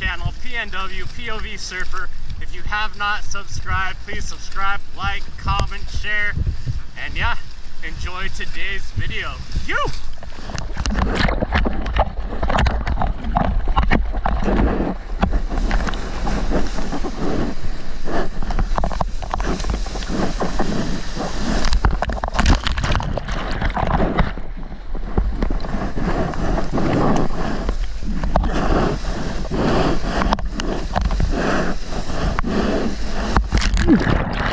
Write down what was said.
channel, PNW POV Surfer. If you have not subscribed, please subscribe, like, comment, share, and yeah, enjoy today's video. You! Hmm.